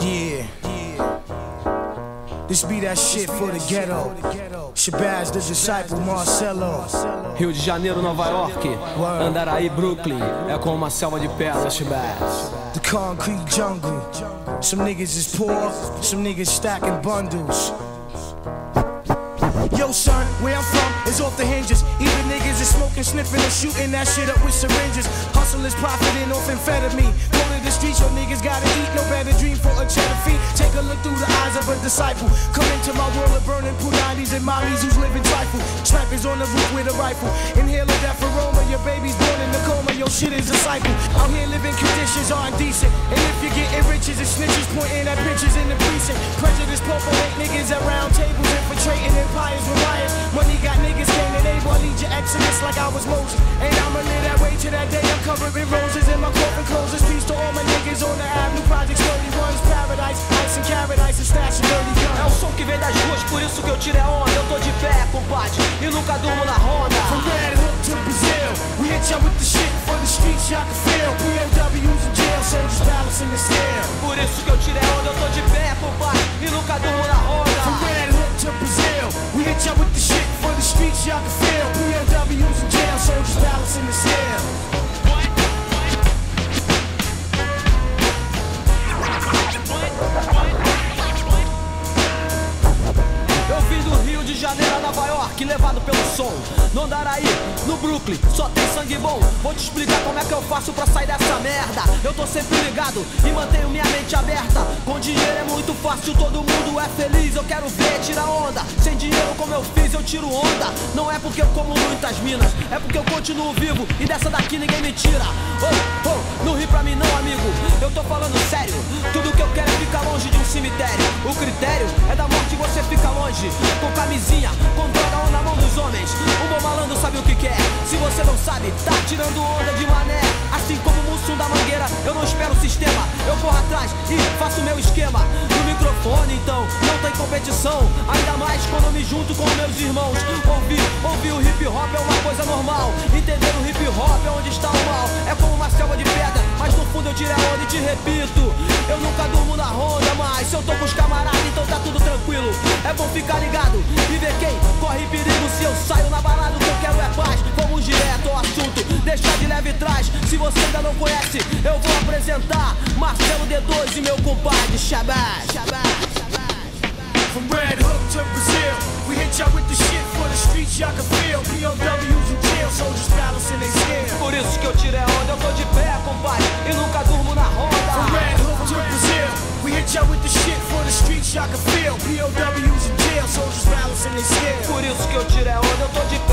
Yeah. This be that shit for the ghetto. Shabazz, the disciple, Marcelo. Rio de Janeiro, Nova York, Andaraí, Brooklyn, é como uma selva de pedras, Shabazz. The concrete jungle. Some niggas is poor, some niggas stacking bundles. Yo, son, where I'm from is off the hinges. Even niggas is smoking, sniffing, and shooting that shit up with syringes. Hustlers profiting off amphetamine. Streets, your niggas gotta eat. No better dream for a cheddar fee. Take a look through the eyes of a disciple. Come into my world of burning punanis and mommies who's living trifle. Snipers on the roof with a rifle. Inhale a death aroma. Your baby's born in the coma. Your shit is a cycle. Out here living conditions aren't decent. And if you're getting riches, it's snitches pointing at bitches in the precinct. Prejudice, purple niggas at round tables infiltrating empires with riots. Money got niggas gaining able. Lead your exodus like I was Moses. And I'ma live that way to that day. I'm covered in roses and my coffin closes. Isso que eu tiro é onda. Eu tô de pé, compadre, e nunca durmo na ronda. From Red Hook to Brazil, we hit y'all with the shit for the streets y'all can feel. POWs in jail, soldiers balancing the scale. Por isso que eu tiro é onda, eu tô de pé, Levado pelo som. No Andaraí, no Brooklyn, só tem sangue bom. Vou te explicar como é que eu faço pra sair dessa merda. Eu tô sempre ligado e mantenho minha mente aberta. Com dinheiro é muito fácil, todo mundo é feliz. Eu quero ver tirar onda. Sem dinheiro, como eu fiz, eu tiro onda. Não é porque eu como muitas minas, é porque eu continuo vivo e dessa daqui ninguém me tira. Oh, oh, não ri pra mim não, amigo. Eu tô falando sério. Tudo que eu quero é ficar longe de um cemitério. O critério é da morte você fica longe. Com camisinha, com você não sabe, tá tirando onda de mané. Assim como o Mussum da Mangueira, eu não espero o sistema. Eu corro atrás e faço meu esquema. No microfone, então, não tem competição. Ainda mais quando me junto com meus irmãos. Ouvir, ouvir o hip hop é uma coisa normal. Entender o hip hop é onde está o mal. É como uma selva de pedra, mas no fundo eu tiro a onda e te repito. Eu nunca durmo na ronda, mas se eu tô com os camaradas, então tá tudo tranquilo. É bom ficar ligado e ver quem corre perigo. Se eu saio na balada, deixa de leve trás. Se você ainda não conhece, eu vou apresentar Marcelo D2 e meu compadre Shabazz. From Red Hook to Brazil, we hit y'all with the shit for the streets y'all can feel. POWs in jail, soldiers balancing their scale. Por isso que eu tiro é onda, eu tô de pé, compadre, e nunca durmo na From ronda. Red Hook to Brazil, we hit y'all with the shit for the streets y'all can feel. POWs in jail, soldiers balancing their scale. Por isso que eu tiro é onda, eu tô de pé,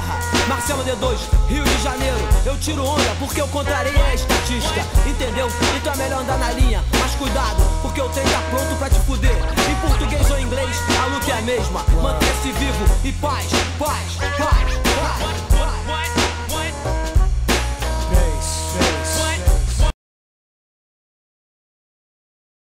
sobrevivi a essa guerra. Marcelo D2, Rio de Janeiro. Eu tiro onda porque eu contrariei a estatística. Entendeu? Então é melhor andar na linha. Mas cuidado, porque o trem tá pronto pra te fuder. Em português ou inglês, a luta é a mesma. Manter-se vivo e paz, paz, paz. paz.